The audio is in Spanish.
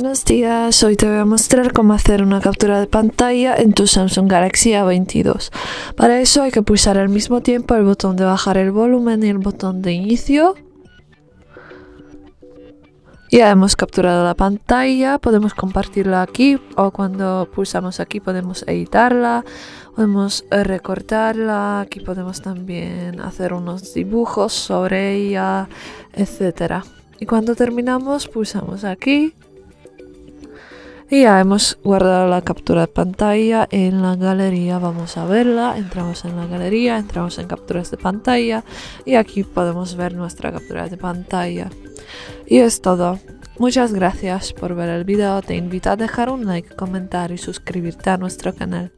Buenos días, hoy te voy a mostrar cómo hacer una captura de pantalla en tu Samsung Galaxy A22. Para eso hay que pulsar al mismo tiempo el botón de bajar el volumen y el botón de inicio. Ya hemos capturado la pantalla, podemos compartirla aquí o cuando pulsamos aquí podemos editarla, podemos recortarla, aquí podemos también hacer unos dibujos sobre ella, etc. Y cuando terminamos pulsamos aquí y ya hemos guardado la captura de pantalla en la galería. Vamos a verla. Entramos en la galería, entramos en capturas de pantalla y aquí podemos ver nuestra captura de pantalla. Y es todo. Muchas gracias por ver el video. Te invito a dejar un like, comentar y suscribirte a nuestro canal.